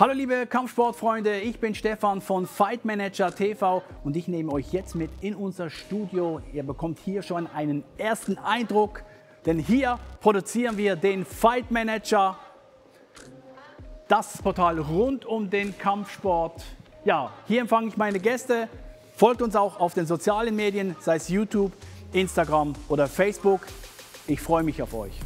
Hallo liebe Kampfsportfreunde, ich bin Stefan von Fight Manager TV und ich nehme euch jetzt mit in unser Studio. Ihr bekommt hier schon einen ersten Eindruck, denn hier produzieren wir den Fight Manager, das Portal rund um den Kampfsport. Ja, hier empfange ich meine Gäste. Folgt uns auch auf den sozialen Medien, sei es YouTube, Instagram oder Facebook. Ich freue mich auf euch.